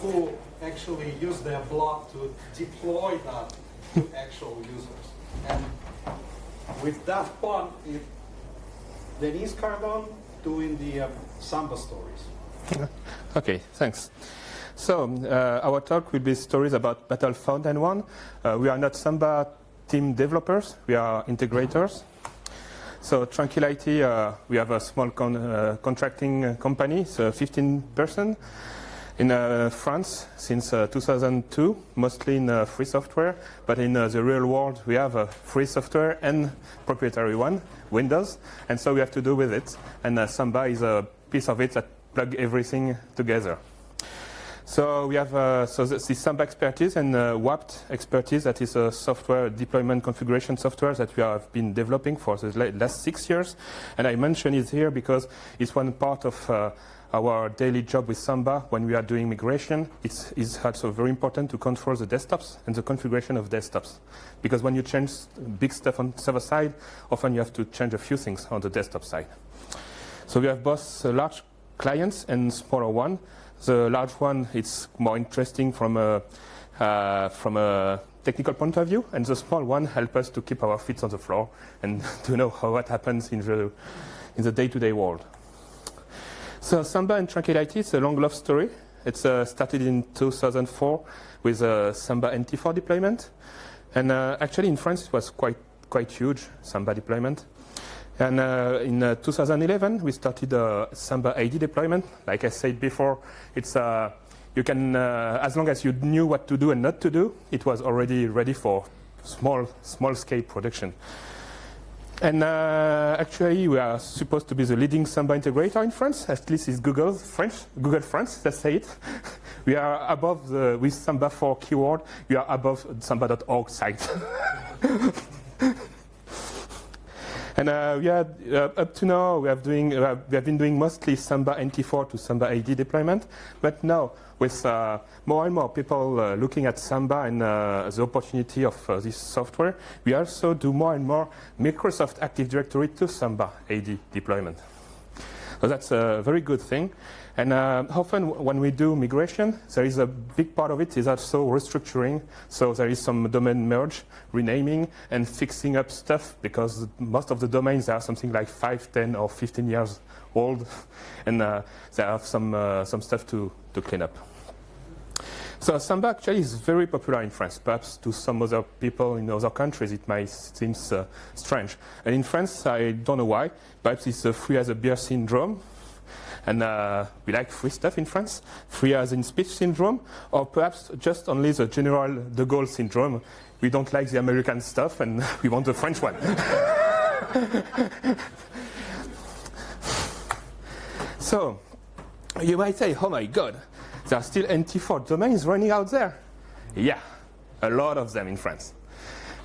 who actually use their block to deploy that to actual users. And with that Punk, it, Denis Cardon doing the um, Samba stories. Okay, thanks. So uh, our talk will be stories about Battle Fountain One. Uh, we are not Samba team developers, we are integrators. So Tranquil IT, uh, we have a small con uh, contracting company, so 15 person in uh, France since uh, 2002, mostly in free software. But in the real world, we have a free software and proprietary one, Windows, and so we have to do with it. And Samba is a piece of it that plug everything together. So we have uh, so Samba expertise and uh, WAPT expertise. That is a software deployment configuration software that we have been developing for the last six years. And I mention it here because it's one part of uh, our daily job with Samba when we are doing migration. It's, it's also very important to control the desktops and the configuration of desktops. Because when you change big stuff on server side, often you have to change a few things on the desktop side. So we have both large clients and smaller one. The large one, it's more interesting from a, uh, from a technical point of view, and the small one help us to keep our feet on the floor and to know how what happens in the, in the day-to-day world. So Samba and Tranquil IT, is a long love story. It uh, started in 2004 with a Samba NT4 deployment. And uh, actually in France it was quite, quite huge, Samba deployment. And uh, in uh, 2011, we started a Samba AD deployment. Like I said before, it's uh, you can, uh, as long as you knew what to do and not to do, it was already ready for small, small scale production. And uh, actually, we are supposed to be the leading Samba integrator in France. At least it's Google French, Google France. Let's say it. we are above the with Samba for keyword. We are above Samba.org site. And uh, we had, uh, up to now, we have, doing, uh, we have been doing mostly Samba NT4 to Samba AD deployment. But now, with uh, more and more people uh, looking at Samba and uh, the opportunity of this software, we also do more and more Microsoft Active Directory to Samba AD deployment. So that's a very good thing. And uh, often when we do migration, there is a big part of it is also restructuring. So there is some domain merge, renaming, and fixing up stuff because most of the domains are something like 5, 10, or 15 years old, and uh, they have some, uh, some stuff to, to clean up. So Samba actually is very popular in France. Perhaps to some other people in other countries it might seem uh, strange. And in France, I don't know why. Perhaps it's uh, free as a beer syndrome. And uh, we like free stuff in France, free as in speech syndrome, or perhaps just only the general de Gaulle syndrome. We don't like the American stuff and we want the French one. so, you might say, oh my God, there are still NT4 domains running out there. Yeah, a lot of them in France.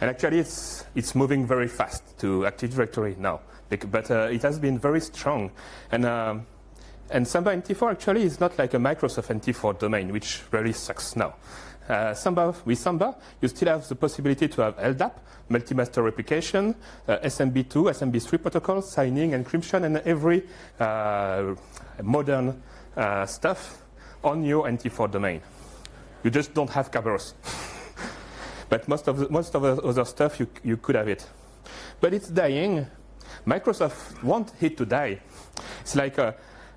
And actually, it's, it's moving very fast to Active Directory now, but uh, it has been very strong. And, um, and Samba NT4 actually is not like a Microsoft NT4 domain, which really sucks now. Uh, Samba, with Samba, you still have the possibility to have LDAP, multi-master replication, uh, SMB2, SMB3 protocol, signing, encryption, and every uh, modern uh, stuff on your NT4 domain. You just don't have Kerberos. but most of, the, most of the other stuff, you, you could have it. But it's dying. Microsoft want it to die. It's like uh,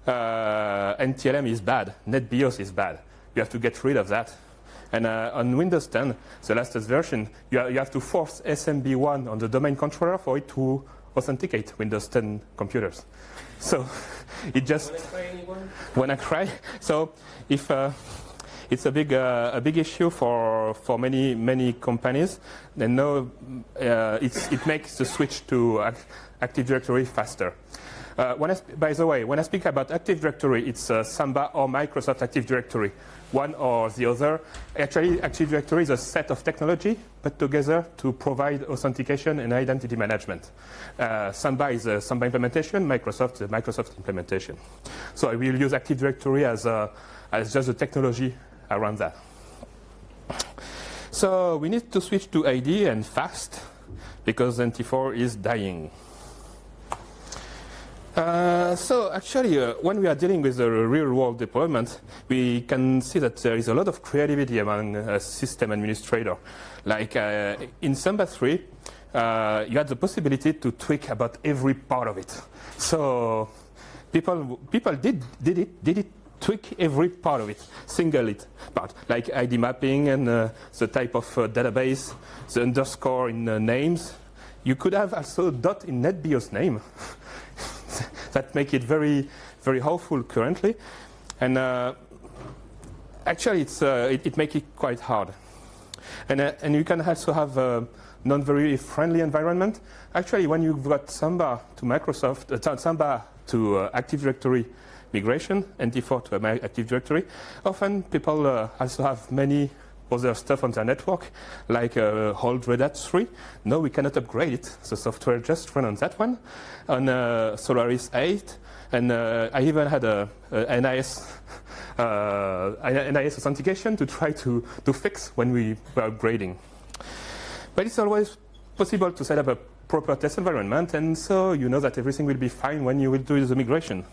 uh, NTLM is bad, NetBIOS is bad. You have to get rid of that. And uh, on Windows 10, the latest version, you, you have to force SMB1 on the domain controller for it to authenticate Windows 10 computers. So it just when I cry. So if uh, it's a big uh, a big issue for for many many companies, then no, uh, it makes the switch to Active Directory faster. Uh, I, by the way, when I speak about Active Directory, it's uh, Samba or Microsoft Active Directory, one or the other. Actually, Active Directory is a set of technology put together to provide authentication and identity management. Uh, Samba is a Samba implementation, Microsoft is a Microsoft implementation. So I will use Active Directory as, a, as just a technology around that. So we need to switch to ID and fast because NT4 is dying. Uh, so actually, uh, when we are dealing with the real-world deployment, we can see that there is a lot of creativity among system administrator. Like uh, in Samba 3, uh, you had the possibility to tweak about every part of it. So people people did did it did it tweak every part of it, single it part, like ID mapping and the type of database, the underscore in names. You could have also dot in NetBIOS name. that make it very very helpful currently, and uh, actually it's uh, it, it makes it quite hard. And, uh, and you can also have a non very friendly environment. Actually, when you've got Samba to Microsoft, uh, Samba to uh, Active Directory migration, NT4 to Active Directory, often people uh, also have many other stuff on their network, like uh, old Red Hat 3. No, we cannot upgrade it. The software just run on that one, on uh, Solaris 8. And uh, I even had a, a NIS, uh, NIS authentication to try to, to fix when we were upgrading. But it's always possible to set up a proper test environment, and so you know that everything will be fine when you will do the migration.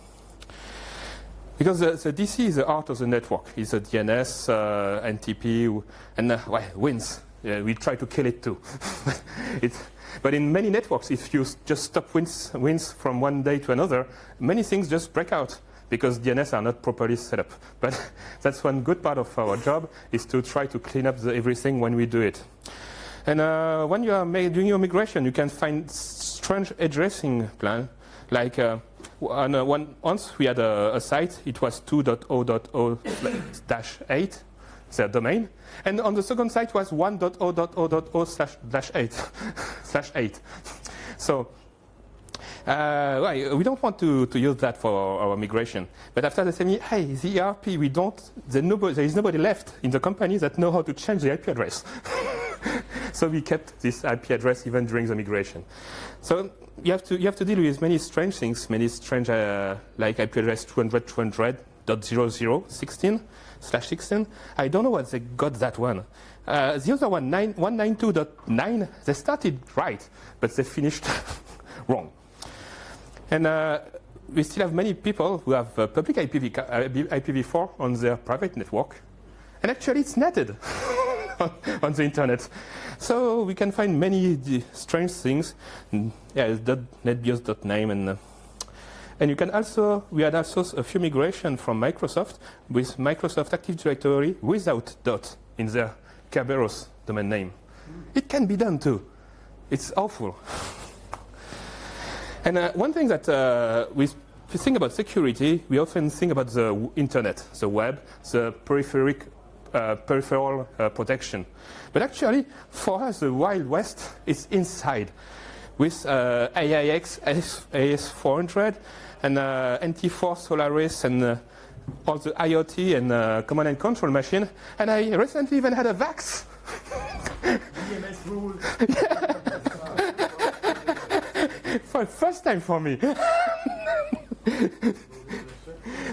Because the, the DC is the heart of the network. It's a DNS, uh, NTP, and uh, well, wins. Yeah, we try to kill it too. but in many networks, if you just stop wins, wins from one day to another, many things just break out because DNS are not properly set up. But that's one good part of our job is to try to clean up the, everything when we do it. And uh, when you are doing your migration, you can find strange addressing plan, like uh, on, uh, one, once we had a, a site, it was 2.0.0-8, their domain. And on the second site was 1.0.0.0 slash 8, slash 8. So uh, we don't want to, to use that for our, our migration. But after they say me, hey, the ERP, we don't, nobody, there is nobody left in the company that know how to change the IP address. so we kept this IP address even during the migration. So you have to you have to deal with many strange things, many strange uh, like IP address 200 200.0016 slash 16. I don't know what they got that one. Uh, the other one, 192.9, they started right, but they finished wrong. And uh, we still have many people who have uh, public IPv, uh, IPv4 on their private network, and actually it's netted. on, the internet. So we can find many strange things. Yeah, netbios.name and uh, and you can also, we had also a few migration from Microsoft with Microsoft Active Directory without dot in their Kerberos domain name. It can be done too. It's awful. and uh, one thing that uh, we think about security, we often think about the internet, the web, the peripheric uh, peripheral uh, protection. But actually, for us, the Wild West is inside with uh, AIX AS400 and NT4 Solaris and all the IoT and command and control machine. And I recently even had a VAX. DMS rule. For first time for me.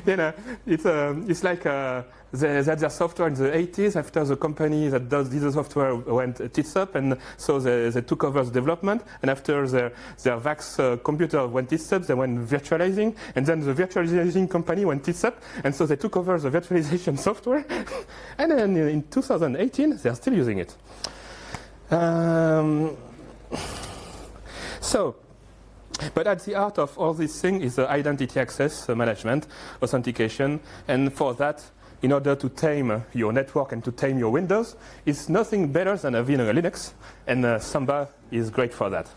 then uh, it's, uh, it's like uh, they, had their software in the 80s after the company that does this software went tits up, and so they, they took over the development. And after their, their VAX uh, computer went tits up, they went virtualizing, and then the virtualizing company went tits up, and so they took over the virtualization software. and then in 2018, they're still using it. Um, so, but at the heart of all this thing is the identity access management, authentication, and for that, in order to tame your network and to tame your Windows, it's nothing better than a Linux, and uh, Samba is great for that.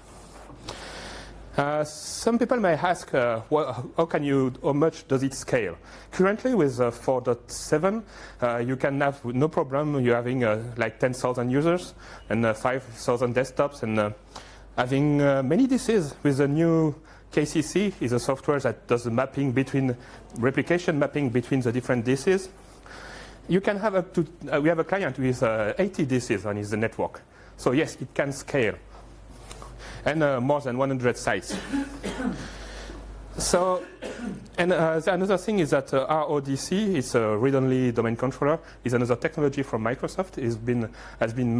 Uh, some people may ask, uh, well, how can you, how much does it scale? Currently, with uh, 4.7, uh, you can have no problem. You're having uh, like 10,000 users and uh, 5,000 desktops, and having many DCs with the new KCC is a software that does the mapping between replication mapping between the different DCs you can have up to, uh, we have a client with uh, 80 DCs on his network. So yes, it can scale. And uh, more than 100 sites. so, and uh, another thing is that uh, RODC is a read-only domain controller, is another technology from Microsoft. It's been, has been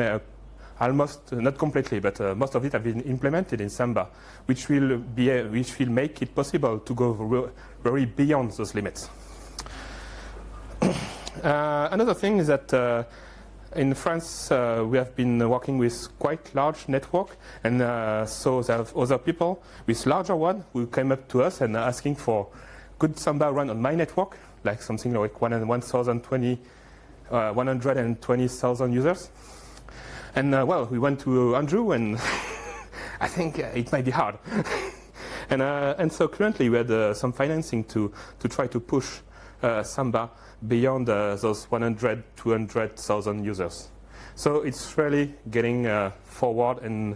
almost uh, not completely, but uh, most of it have been implemented in Samba, which will be uh, which will make it possible to go very beyond those limits. Another thing is that in France uh, we have been working with quite large network, and uh, so there are other people with larger one who came up to us and asking for good Samba run on my network, like something like 1,020, uh, 120,000 users. And uh, well, we went to Andrew, and I think uh, it might be hard. and, uh, and so currently we had uh, some financing to, to try to push uh, Samba beyond uh, those 100, 200,000 users. So it's really getting uh, forward and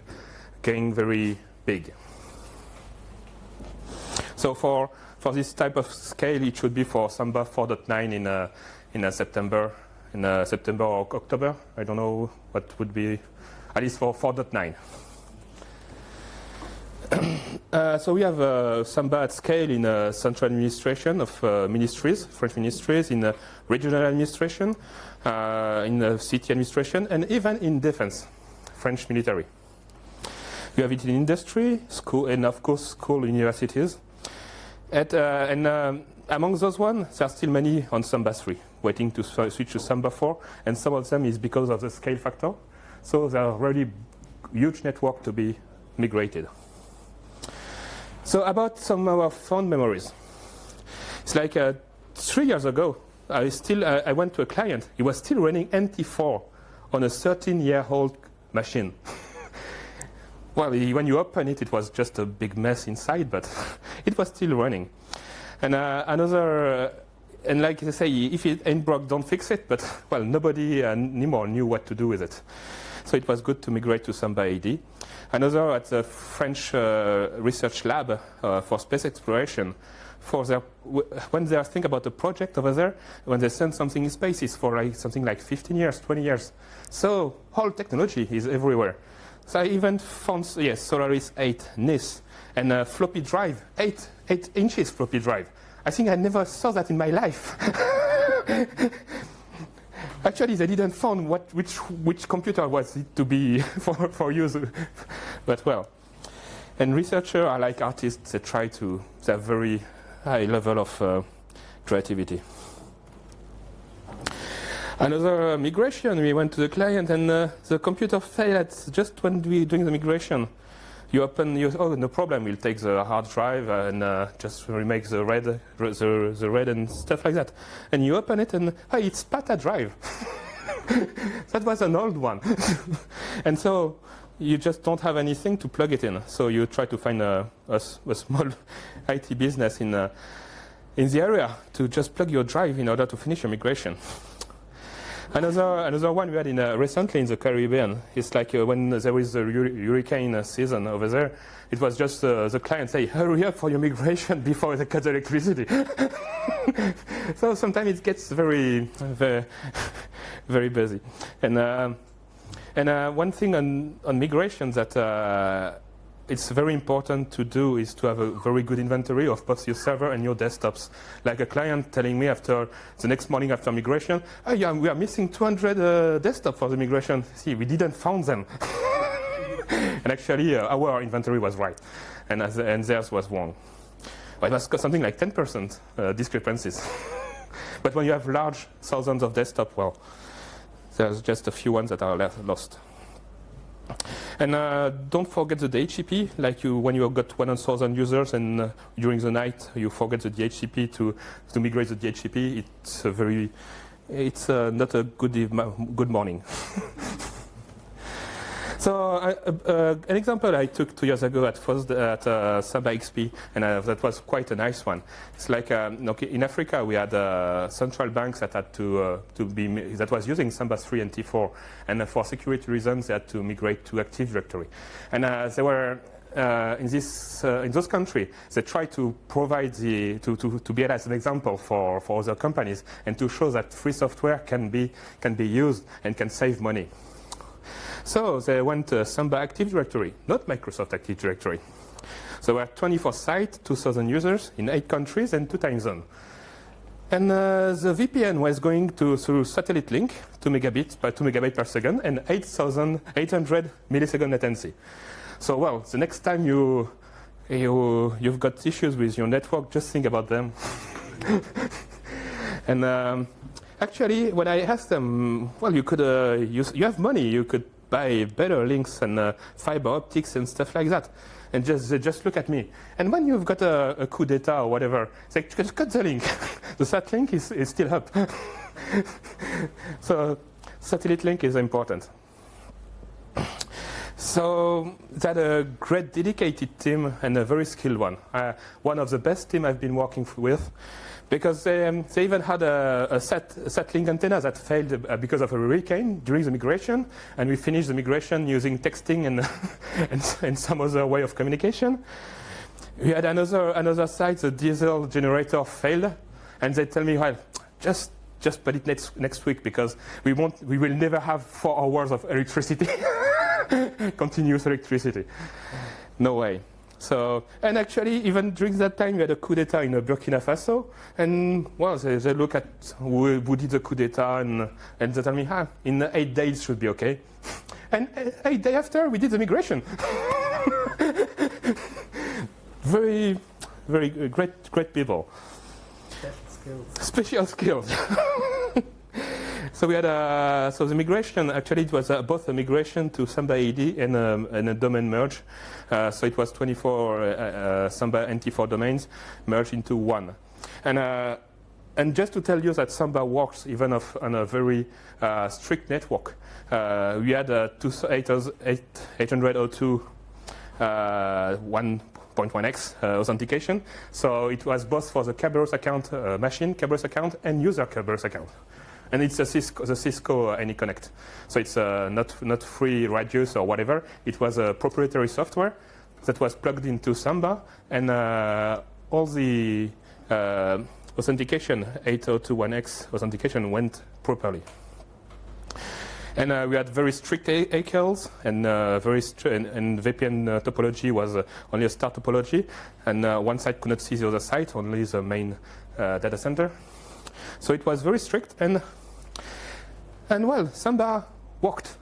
getting very big. So for, for this type of scale, it should be for Samba 4.9 in, uh, in uh, September, in uh, September or October. I don't know what would be, at least for 4.9. Uh, so we have uh, Samba at scale in uh, central administration of uh, ministries, French ministries, in uh, regional administration, uh, in city administration, and even in defense, French military. We have it in industry, school, and of course school, universities. At, and um, among those ones, there are still many on Samba 3, waiting to switch to Samba 4, and some of them is because of the scale factor. So there are really huge network to be migrated. So about some of our fond memories. It's like uh, three years ago, I still uh, I went to a client. He was still running NT4 on a 13-year-old machine. well, when you open it, it was just a big mess inside, but it was still running. And uh, another, uh, and like they say, if it ain't broke, don't fix it. But well, nobody uh, anymore knew what to do with it. So it was good to migrate to Samba AD. Another at the French uh, research lab for space exploration. For their, when they think about a project over there, when they send something in space, it's for like something like 15 years, 20 years. So whole technology is everywhere. So I even found yes, Solaris 8 NIS and a floppy drive, eight eight inches floppy drive. I think I never saw that in my life. Actually, they didn't find what, which, which computer was it to be for, for use, but well. And researchers are like artists, they try to, they have very high level of uh, creativity. Another uh, migration, we went to the client and uh, the computer failed just when we doing the migration. You open, you, oh, no problem, we'll take the hard drive and uh, just remake the red, the, the red and stuff like that. And you open it and, hey, it's PATA drive. that was an old one. and so you just don't have anything to plug it in. So you try to find a a small IT business in, uh, in the area to just plug your drive in order to finish your migration. Another, another one we had in, uh, recently in the Caribbean. It's like uh, when there is a hurricane uh, season over there. It was just uh, the client say, "Hurry up for your migration before they cut the electricity." so sometimes it gets very, very, very busy. And um and uh, one thing on, on migration that uh, it's very important to do is to have a very good inventory of both your server and your desktops. Like a client telling me after the next morning after migration, oh yeah, we are missing 200 uh, desktops for the migration. See, we didn't found them. and actually, uh, our inventory was right, and, as, and theirs was wrong. But it was something like 10% uh, discrepancies. but when you have large thousands of desktop, well, there's just a few ones that are left, lost. And uh, don't forget the DHCP, like you, when you have got 1,000 users and uh, during the night you forget the DHCP to, to migrate the DHCP, it's a very, it's uh, not a good, good morning. So uh, uh, an example I took two years ago at FOSD, at uh, Samba XP, and uh, that was quite a nice one. It's like um, okay, in Africa we had uh, central banks that had to uh, to be that was using Samba 3 NT4, and uh, for security reasons they had to migrate to Active Directory, and uh, they were. Uh, in this, uh, in those countries, they try to provide the to, to, to be as an example for, for other companies and to show that free software can be can be used and can save money. So they went to Samba Active Directory, not Microsoft Active Directory. So we have 24 sites, 2,000 users in eight countries and two time zones. And uh, the VPN was going to through satellite link, 2 megabits per 2 megabit per second, and 8,800 millisecond latency. So, well, the next time you, you you've got issues with your network, just think about them. and um, actually, when I asked them, well, you could uh, use, you have money, you could buy better links and uh, fiber optics and stuff like that. And just, they just look at me. And when you've got a, a coup d'etat or whatever, it's like, just cut the link. the sat link is, is still up. so satellite link is important. So that a great dedicated team and a very skilled one. Uh, one of the best team I've been working with because they, um, they even had a, a, sat, a antenna that failed uh, because of a hurricane during the migration, and we finished the migration using texting and, and, and, some other way of communication. We had another, another site, the diesel generator failed, and they tell me, well, just, just put it next, next week because we, won't, we will never have four hours of electricity, continuous electricity. No way. So, and actually, even during that time, we had a coup d'etat in Burkina Faso, and well, they, they look at who, who, did the coup d'etat, and, and they tell me, ah, in eight days should be okay. And eight days after, we did the migration. very, very great, great people. Special skills. Special skills. So we had a, so the migration, actually it was uh, both a migration to Samba AD and, um, and a domain merge. Uh, so it was 24 uh, uh Samba NT4 domains merged into one. And, uh, and just to tell you that Samba works even of, on a very uh, strict network. we had a 802 1.1x authentication. So it was both for the Kerberos account machine, Kerberos account, and user Kerberos account and it's a Cisco, the Cisco AnyConnect. So it's uh, not, not FreeRADIUS or whatever. It was a proprietary software that was plugged into Samba, and uh, all the uh, authentication, 8021x authentication, went properly. And uh, we had very strict ACLs, and uh, very and, and, VPN uh, topology was uh, only a star topology, and uh, one site could not see the other site, only the main uh, data center. So it was very strict, and and well, Samba worked.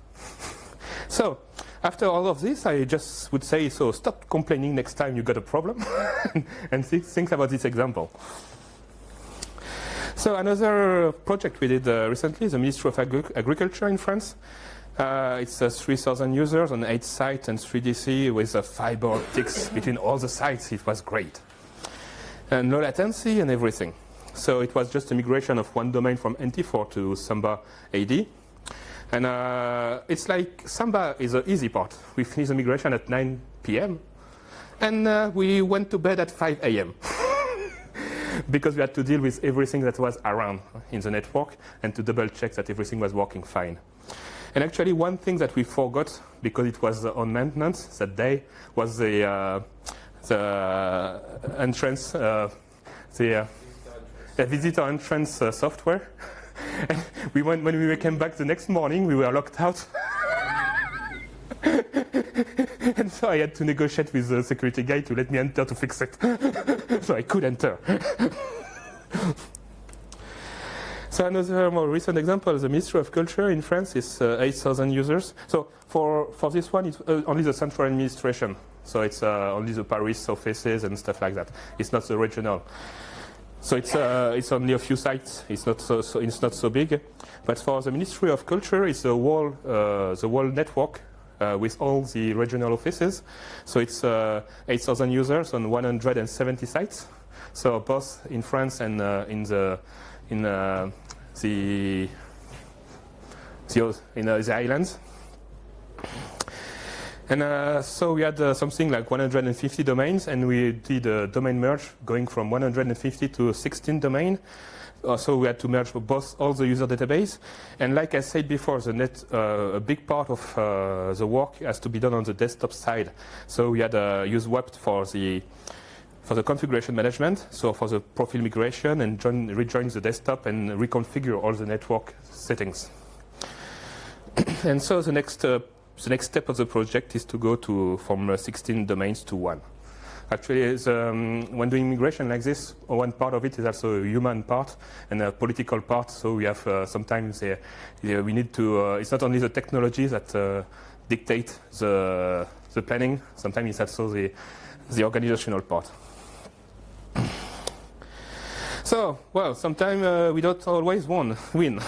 so after all of this, I just would say, so stop complaining next time you got a problem and think about this example. So another project we did uh, recently, the Ministry of Agri Agriculture in France. Uh, it's uh, 3,000 users on eight sites and 3DC with a fiber optics between all the sites. It was great. And low latency and everything. So it was just a migration of one domain from NT4 to Samba AD. And uh, it's like Samba is the easy part. We finished the migration at 9 p.m. And uh, we went to bed at 5 a.m. because we had to deal with everything that was around in the network and to double check that everything was working fine. And actually, one thing that we forgot because it was on maintenance that day was the, uh, the entrance, uh, the a visitor entrance uh, software. and we went, when we came back the next morning, we were locked out. and so I had to negotiate with the security guy to let me enter to fix it. so I could enter. so another more recent example, the Ministry of Culture in France is uh, 8,000 users. So for, for this one, it's uh, only the central administration. So it's uh, only the Paris offices and stuff like that. It's not the regional. So it's, uh, it's only a few sites. It's not so, so, it's not so big. But for the Ministry of Culture, it's the whole, uh, the whole network uh, with all the regional offices. So it's uh, 8,000 users on 170 sites. So both in France and uh, in the in uh, the the, in the islands. And uh, so we had uh, something like 150 domains, and we did a domain merge going from 150 to 16 domain. Uh, so we had to merge both all the user database. And like I said before, the net, uh, a big part of uh, the work has to be done on the desktop side. So we had uh, use WAPT for the for the configuration management, so for the profile migration and join, rejoin the desktop and reconfigure all the network settings. and so the next the next step of the project is to go to from uh, 16 domains to one. Actually, um, when doing migration like this, one part of it is also a human part and a political part. So we have uh, sometimes uh, we need to. Uh, it's not only the technology that uh, dictate the the planning. Sometimes it's also the the organizational part. So, well, sometimes uh, we don't always won, win.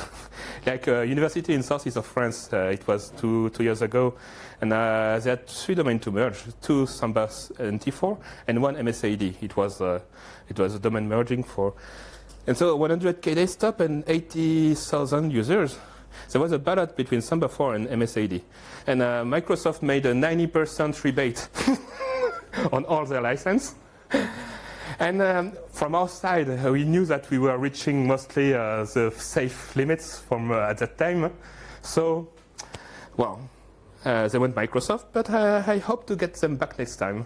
like uh, university in southeast of France, uh, it was two, two years ago, and uh, they had three domains to merge, two Samba NT4 and one MS AD. It was, uh, it was a domain merging for, and so 100k desktop and 80,000 users. There was a ballot between Samba 4 and MS AD, and uh, Microsoft made a 90% rebate on all their license. And um, from our side, uh, we knew that we were reaching mostly uh, the safe limits from uh, at that time. So, well, they went Microsoft, but I hope to get them back next time.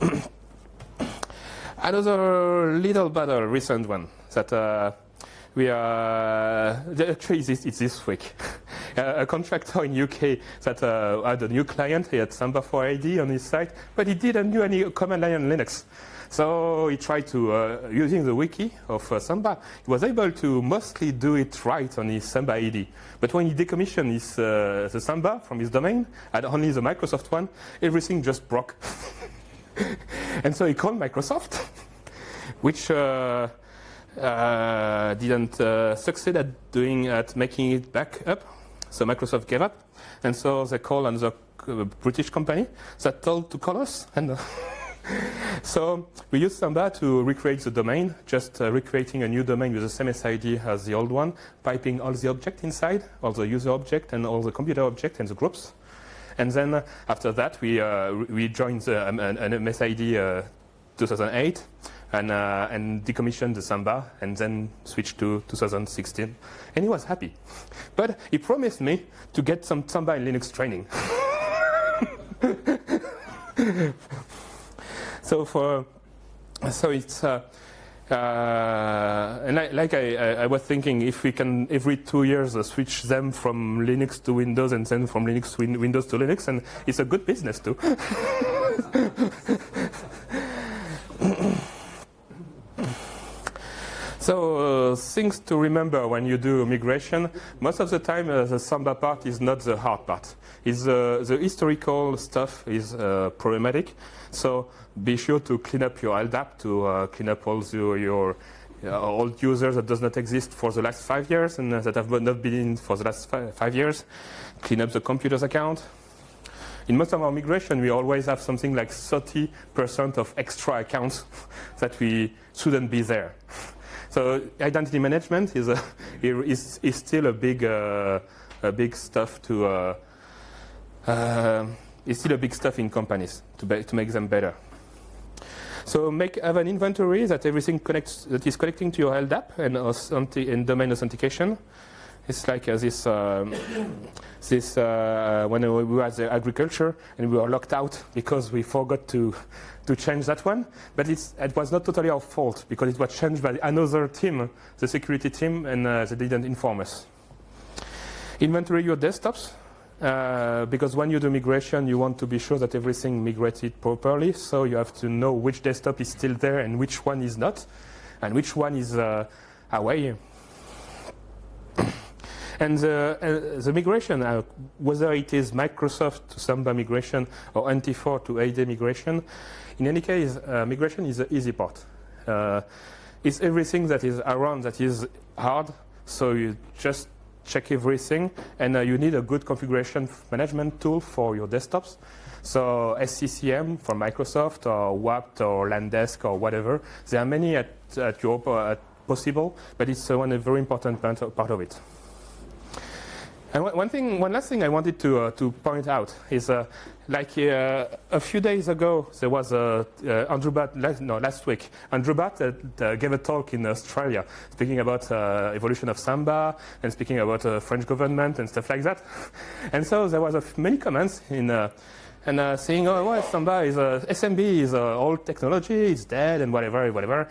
Another little battle, recent one, that we are actually it's, it's this week. a contractor in UK that uh, had a new client. He had Samba 4 AD on his site, but he didn't do any command line on Linux. So he tried to, uh, using the wiki of uh, Samba, he was able to mostly do it right on his Samba AD. But when he decommissioned his, uh, the Samba from his domain, had only the Microsoft one, everything just broke. and so he called Microsoft, which uh, didn't uh, succeed at doing at making it back up. So Microsoft gave up, and so they called another uh, British company that told to call us. And uh, so we used Samba to recreate the domain, just uh, recreating a new domain with the same SID as the old one, piping all the object inside, all the user object and all the computer object and the groups. And then uh, after that, we we joined uh, an, an MS AD uh, 2008 and, uh, and decommissioned the Samba and then switched to 2016. And he was happy. But he promised me to get some Samba in Linux training. so for so it's uh, uh, and I, like I, I, was thinking, if we can every two years uh, switch them from Linux to Windows and then from Linux to win Windows to Linux, and it's a good business too. So uh, things to remember when you do migration. Most of the time, uh, the Samba part is not the hard part. Is uh, the historical stuff is uh, problematic. So be sure to clean up your LDAP, to uh, clean up all the, your uh, old users that does not exist for the last five years and that have not been in for the last fi five years. Clean up the computer's account. In most of our migration, we always have something like 30% of extra accounts that we shouldn't be there. So identity management is, a, is, is still a big, uh, a big stuff to, uh, uh, is still a big stuff in companies to, be, to make them better. So make have an inventory that everything connects that is connecting to your LDAP and, and domain authentication. It's like uh, this, um, this uh, when we were at the agriculture and we were locked out because we forgot to to change that one. But it was not totally our fault because it was changed by another team, the security team, and uh, they didn't inform us. Inventory your desktops. Uh, because when you do migration, you want to be sure that everything migrated properly. So you have to know which desktop is still there and which one is not, and which one is uh, away. And the, uh, the migration, uh, whether it is Microsoft to Samba migration or NT4 to AD migration, in any case, uh, migration is the easy part. Uh, it's everything that is around that is hard, so you just check everything, and uh, you need a good configuration management tool for your desktops. So SCCM from Microsoft, or WAPT, or Landesk, or whatever. There are many at, at Europe uh, possible, but it's one a very important part of it. And one thing, one last thing I wanted to uh, to point out is, uh, like uh, a few days ago, there was a uh, Andrew Bartlett, no, last week, Andrew Bartlett uh, gave a talk in Australia, speaking about uh, evolution of Samba and speaking about French government and stuff like that. And so there was many comments in. and saying, oh, well, Samba is SMB is old technology, it's dead, and whatever, whatever.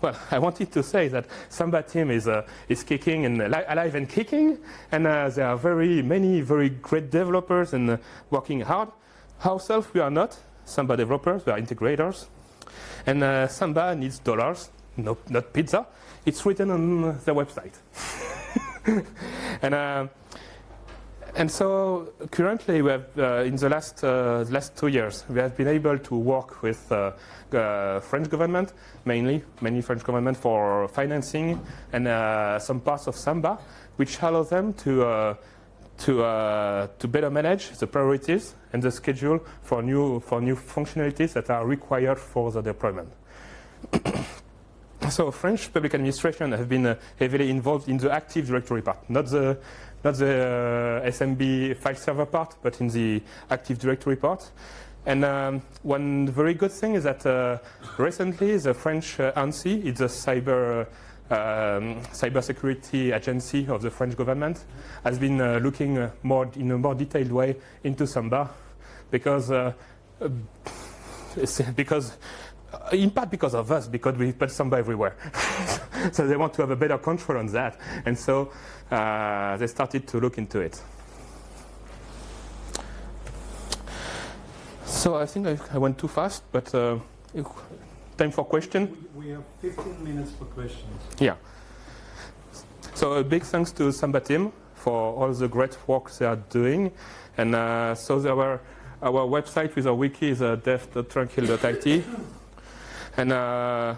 Well, I wanted to say that Samba team is, uh, is kicking and alive and kicking, and uh, there are very many very great developers and uh, working hard. Ourselves, we are not. Samba developers, we are integrators. And uh, Samba needs dollars, no, not pizza. It's written on the website. and, uh, and so currently, we have, uh, in the last, uh, last two years, we have been able to work with uh, uh, French government, mainly, mainly French government for financing and uh, some parts of Samba, which allow them to, uh, to, to better manage the priorities and the schedule for new, for new functionalities that are required for the deployment. so French public administration have been heavily involved in the Active Directory part, not the, not the uh, SMB file server part, but in the Active Directory part. And um, one very good thing is that uh, recently the French uh, ANSSI, it's a cyber um, cybersecurity agency of the French government, has been uh, looking uh, more in a more detailed way into Samba, because uh, uh, because uh, in part because of us, because we put Samba everywhere. so they want to have a better control on that, and so uh, they started to look into it. So I think I, I went too fast, but uh, time for question. We have 15 minutes for questions. Yeah. So a big thanks to Samba team for all the great work they are doing. And uh, so our, our website with our wiki is uh, dev.tranquil.it. And uh,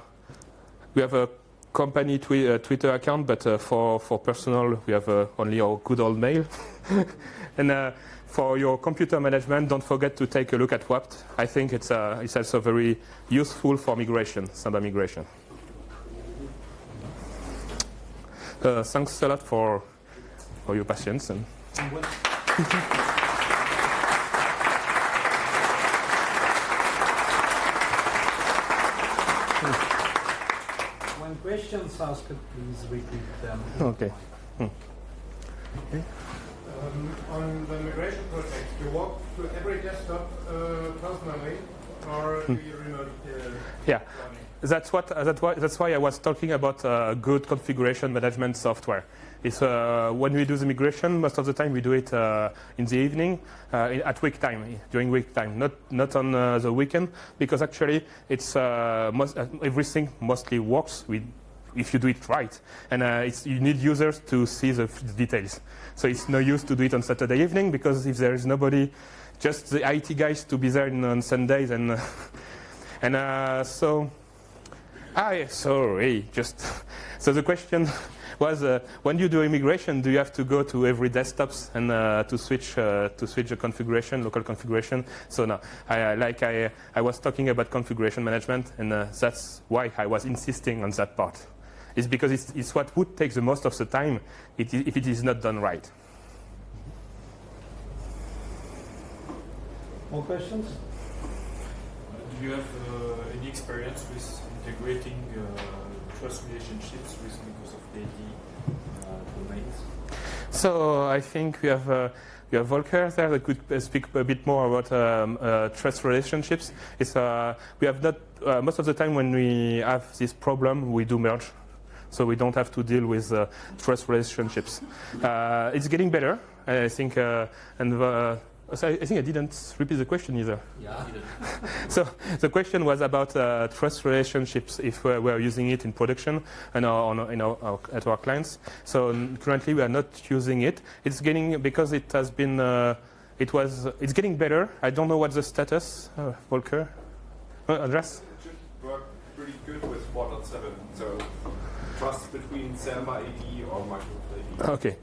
we have a company twi- uh, Twitter account, but uh, for, for personal, we have uh, only our good old mail. and uh, for your computer management, don't forget to take a look at WAPT. I think it's, uh, it's also very useful for migration, Samba migration. Uh, thanks a lot for, for your patience. And And when- When questions asked, please repeat them. okay. Um, on the migration project, you walk to every desktop uh, personally, or do you remote uh, Yeah. running? That's what. Uh, that's why. That's why I was talking about uh, good configuration management software. It's uh, when we do the migration, most of the time we do it uh, in the evening, uh, in- at week time, during week time, not not on uh, the weekend, because actually it's uh, most, uh, everything mostly works with if you do it right, and uh, you need users to see the details. So it's no use to do it on Saturday evening because if there is nobody, just the IT guys to be there in, on Sundays and uh, and uh, so. Ah, sorry. Just so the question was: uh, when you do immigration, do you have to go to every desktops and uh, to switch uh, to switch the configuration, local configuration? So no, I, like I I was talking about configuration management, and that's why I was insisting on that part. It's because it's, it's what would take the most of the time it, if it is not done right. More questions? Do you have uh, any experience with integrating uh, trust relationships with Microsoft AD uh, domains? So I think we have uh, we have Volker there that could uh, speak a bit more about um, uh, trust relationships. It's uh, we have not uh, most of the time when we have this problem we do merge, so we don't have to deal with uh, trust relationships. Uh, it's getting better, I think, uh, and. Uh, so I I think I didn't repeat the question either. Yeah. So the question was about uh, trust relationships if we're, we're using it in production and our, on, in our, our, at our clients. So currently we are not using it. It's getting because it has been uh, it was it's getting better. I don't know what's the status, uh, Volker. Uh, address. It should work pretty good with 4.7. So trust between Samba AD or Microsoft AD. Okay.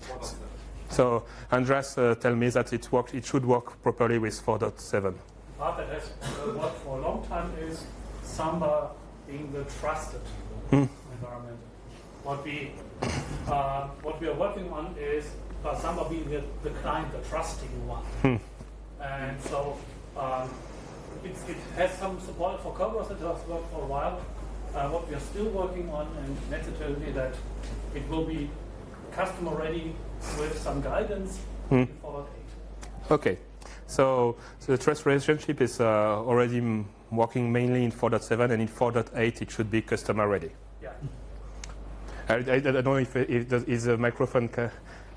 So Andras uh, tell me that it worked. it should work properly with 4.7. part that has uh, worked for a long time is Samba being the trusted Hmm. environment. What we uh, what we are working on is uh, Samba being the, the client, the trusting one. Hmm. And so um, it's, it has some support for Kerberos. It has worked for a while. Uh, what we are still working on, and Metze told me that it will be customer ready with some guidance Hmm. in forward 8. Okay. So, so the trust relationship is uh, already working mainly in 4.7 and in 4.8 it should be customer ready. Yeah. I, I, I don't know if, if the, is a microphone ca-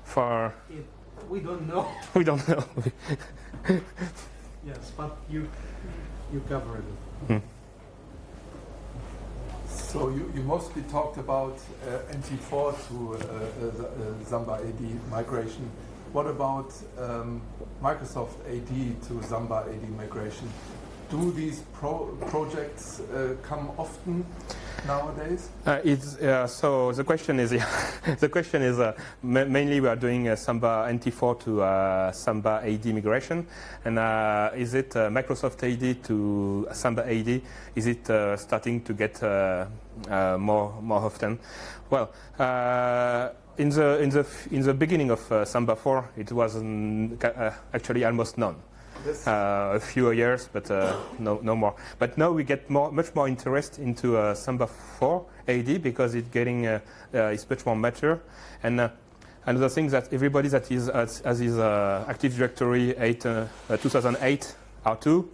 far. It, we don't know. We don't know. Yes, but you you cover it. So you, you mostly talked about uh, NT4 to uh, uh, uh, Samba AD migration. What about um, Microsoft AD to Samba AD migration? Do these pro projects uh, come often nowadays? Uh, it's, uh, so the question is, the question is uh, ma- mainly we are doing uh, Samba NT4 to uh, Samba AD migration, and is it Microsoft AD to Samba AD? Is it starting to get more more often? Well. In the in the in the beginning of uh, Samba 4, it was uh, actually almost none. Uh, a few years, but uh, no, no more. But now we get more, much more interest into uh, Samba 4 AD because it's getting, it's much more mature. And another thing that everybody that is as, is Active Directory 8, uh, uh, 2008 R2,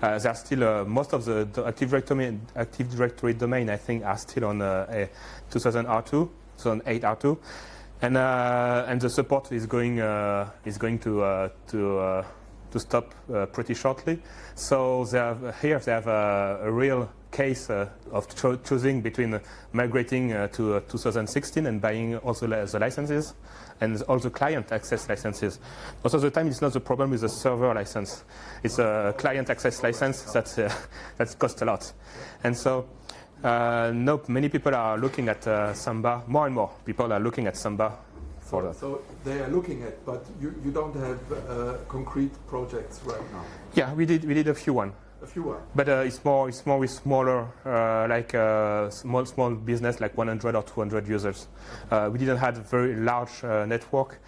uh, there are still uh, most of the, Active Directory Active Directory domain I think are still on uh, a 2000 R2, 2008 R2, and and the support is going is going to to to stop uh, pretty shortly. So they have, here they have a, a real case uh, of cho- choosing between uh, migrating to uh, 2016 and buying also the licenses and all the client access licenses. Most of the time, it's not the problem with the server license. It's a client access license that uh, that costs a lot, and so. Uh, nope, many people are looking at uh, Samba. More and more people are looking at Samba for that. So they are looking at, but you, you don't have uh, concrete projects right now. Yeah, we did we did a few one. A few one. But uh, it's more it's more with smaller uh, like uh, small small business like 100 or 200 users. Uh, we didn't have a very large uh, network.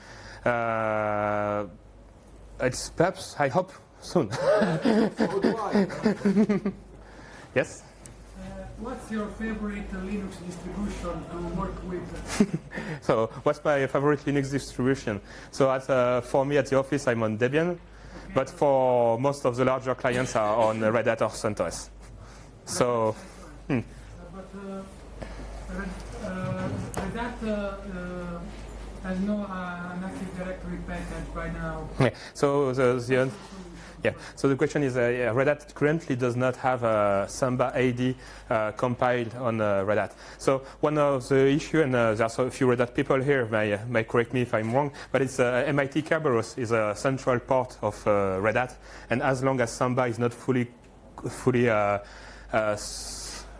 Uh, it's perhaps I hope soon. So do I. yes. What's your favorite Linux distribution to work with? So what's my favorite Linux distribution? So at, uh, for me at the office I'm on Debian, but for most of the larger clients are on Red Hat or CentOS. So Uh, but uh, Red, uh, Red Hat uh, uh, has no uh, an Active Directory package by now. yeah, so the, the Yeah. So the question is, uh, yeah, Red Hat currently does not have a Samba AD uh, compiled on uh, Red Hat. So one of the issue, and uh, there's a few Red Hat people here may, may correct me if I'm wrong, but it's uh, MIT Kerberos is a central part of uh, Red Hat, and as long as Samba is not fully fully uh, uh,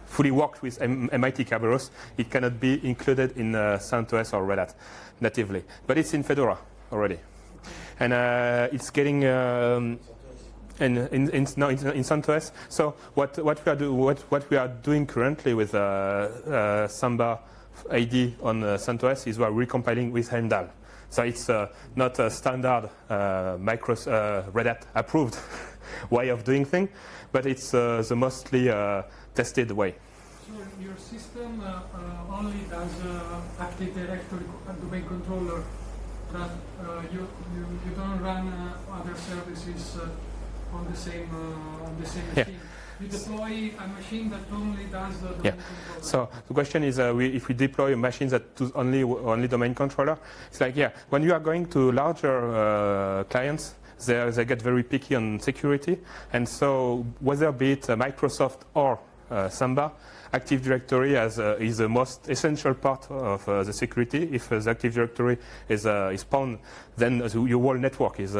fully worked with MIT Kerberos, it cannot be included in uh, CentOS or Red Hat natively. But it's in Fedora already, and uh, it's getting. Um, in, in, in, no, in, in CentOS. So what, what, we are do, what, what we are doing currently with uh, uh, Samba AD on uh, CentOS is we are recompiling with Heimdal. So it's uh, not a standard uh, micro, uh, Red Hat approved way of doing things, but it's uh, the mostly uh, tested way. So your system uh, uh, only does uh, Active Directory domain controller. Uh, you, you you don't run uh, other services uh, on the same uh, on the same Yeah. machine. Deploy a machine that only does the domain Yeah. controller. So the question is, uh, we, if we deploy a machine that does only only domain controller, it's like yeah, when you are going to larger uh, clients, they they get very picky on security, and so whether be it uh, Microsoft or uh, Samba, Active Directory as, uh, is the most essential part of uh, the security. If uh, the Active Directory is uh, is pawned, then the, your whole network is.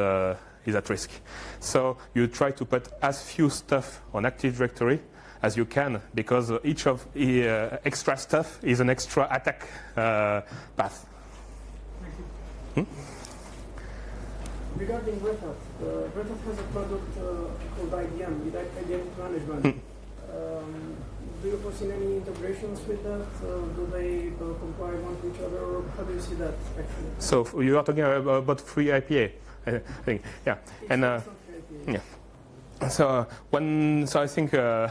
Is at risk. So you try to put as few stuff on Active Directory as you can because each of the uh, extra stuff is an extra attack uh, path. Regarding Red Hat, uh, Red Hat has a product uh, called IDM, Identity Management. Um, do you foresee any integrations with that? Uh, do they uh, comply one to each other? Or how do you see that actually? So you are talking about FreeIPA, I think. Yeah. And uh, yeah. So uh, one, so I think uh,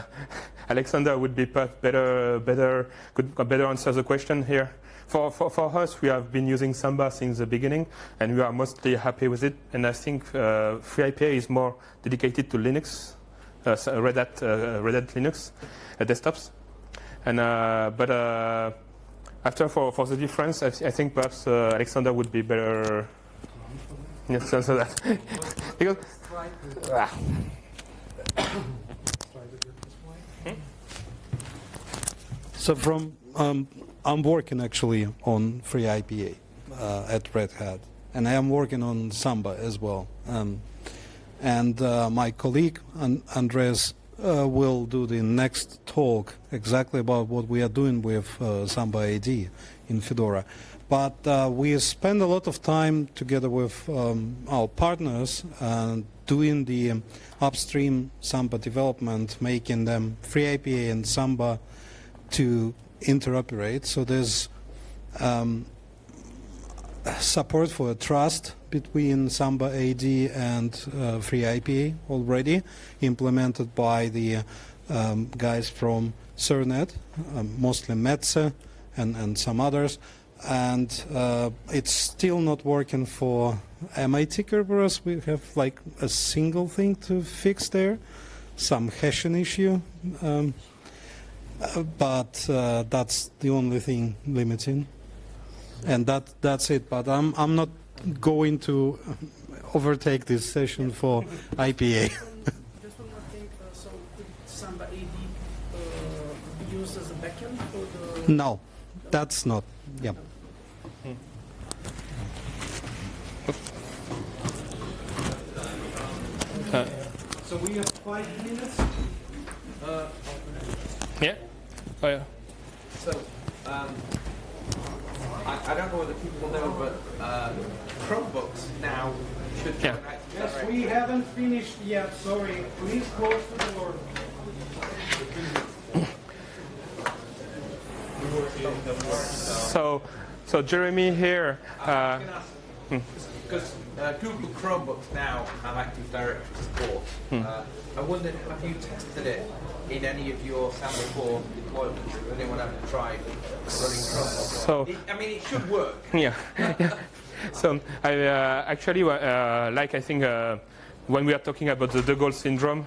Alexander would be better, better, could better answer the question here. For, for, for us, we have been using Samba since the beginning, and we are mostly happy with it. And I think uh, FreeIPA is more dedicated to Linux, uh, Red Hat, uh, Red Hat Linux uh, desktops. And but after for, for the difference, I, I think perhaps Alexander would be better. Yes, so, so that. Ah. So from um, I'm working actually on FreeIPA uh, at Red Hat, and I am working on Samba as well. Um, and uh, my colleague Andres uh, will do the next talk exactly about what we are doing with uh, Samba AD in Fedora. But uh, we spend a lot of time together with um, our partners and doing the um, upstream Samba development, making them FreeIPA and Samba to interoperate. So there's um, support for a trust between Samba AD and uh, FreeIPA already implemented by the um, guys from SerNet, um, mostly Metze and, and some others. And uh, it's still not working for MIT Kerberos. We have like a single thing to fix there, some hashing issue. Um, uh, but uh, that's the only thing limiting and that that's it. But I'm I'm not going to overtake this session for IPA. no, that's not. thing. Uh, so could Samba AD uh, be used as a backend for the? no, that's not. Yeah. Uh, So we have five minutes. Uh, yeah? Oh, yeah. So, um, I, I don't know whether people know, but uh, Chromebooks now should Yeah. join Yes, Directory. we haven't finished yet, sorry. Please close the door. So, so Jeremy here. Uh, Because uh, Google Chromebooks now have Active Directory support. Hmm. Uh, I wondered, have you tested it in any of your Samba 4 deployments? Has anyone ever tried running Chromebooks? So- It- I mean, it should work. yeah. so I uh, actually uh, like I think uh, when we are talking about the De Gaulle syndrome,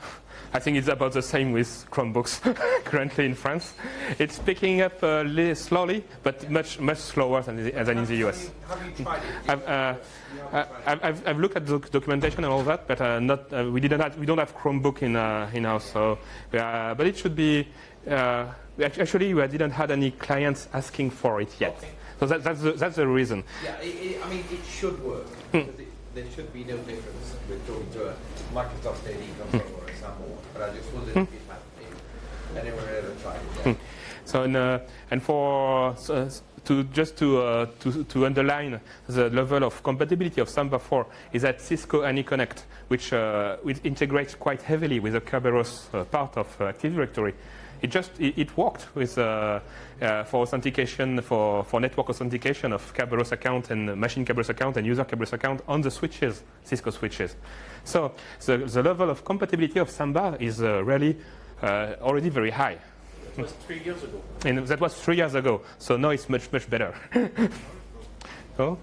I think it's about the same with Chromebooks currently in France. It's picking up uh, slowly, but much much slower than, the, than in the US. Have you tried it? I've, uh, I've, I've, looked at the documentation and all that, but uh, not, uh, we didn't have, we don't have Chromebook in uh, in house. So, uh, but it should be. Uh, actually, we didn't have any clients asking for it yet. Okay. So that, that's the, that's the reason. Yeah, it, it, I mean, it should work. Hmm. it, there should be no difference with talking to a Microsoft AD controller Hmm. So and, uh, and for so, to just to, uh, to to underline the level of compatibility of Samba 4 is that Cisco AnyConnect, which uh, which integrates quite heavily with the Kerberos uh, part of uh, Active Directory. It just it, it worked with uh, uh, for authentication for, for network authentication of Kerberos account and machine Kerberos account and user Kerberos account on the switches Cisco switches. So the, the level of compatibility of Samba is uh, really uh, already very high. It was three years ago. And that was three years ago. So now it's much, much better. oh?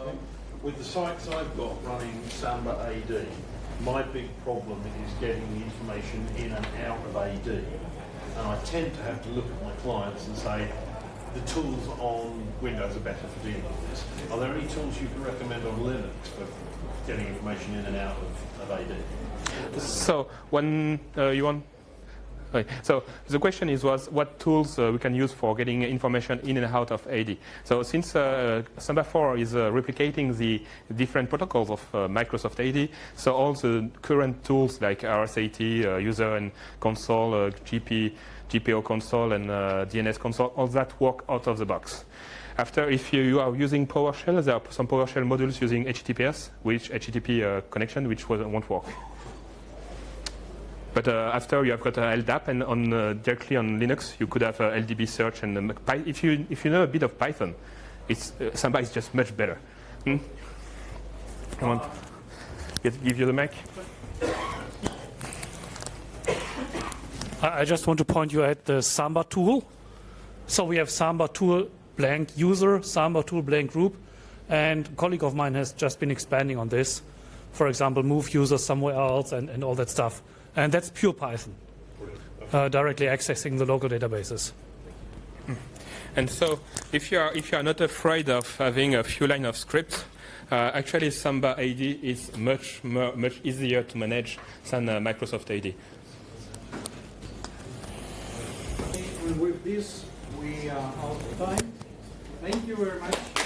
Um, with the sites I've got running Samba AD, my big problem is getting the information in and out of AD. And I tend to have to look at my clients and say, the tools on Windows are better for dealing with this. Are there any tools you can recommend on Linux for getting information in and out of, of AD? So when uh, you want. Okay. So the question is was what tools uh, we can use for getting information in and out of AD. So since uh, Samba 4 is uh, replicating the different protocols of uh, Microsoft AD, so all the current tools like RSAT, uh, user and console, uh, GP, GPO console, and DNS console, all that work out of the box. After, if you, you are using PowerShell, there are some PowerShell modules using HTTPS, which HTTP connection, which won't work. But uh, after you have got uh, LDAP and on uh, directly on Linux, you could have LDB search and um, if you if you know a bit of Python, it's Samba is just much better. Hmm? Want get, give you the mic. I I just want to point you at the Samba tool. So we have Samba tool blank user, Samba tool blank group, and a colleague of mine has just been expanding on this. For example, move users somewhere else and, and all that stuff. And that's pure Python, uh, directly accessing the local databases. And so, if you are if you are not afraid of having a few lines of script, uh, actually Samba AD is much more, much easier to manage than uh, Microsoft AD. And with this we are out of time. Thank you very much.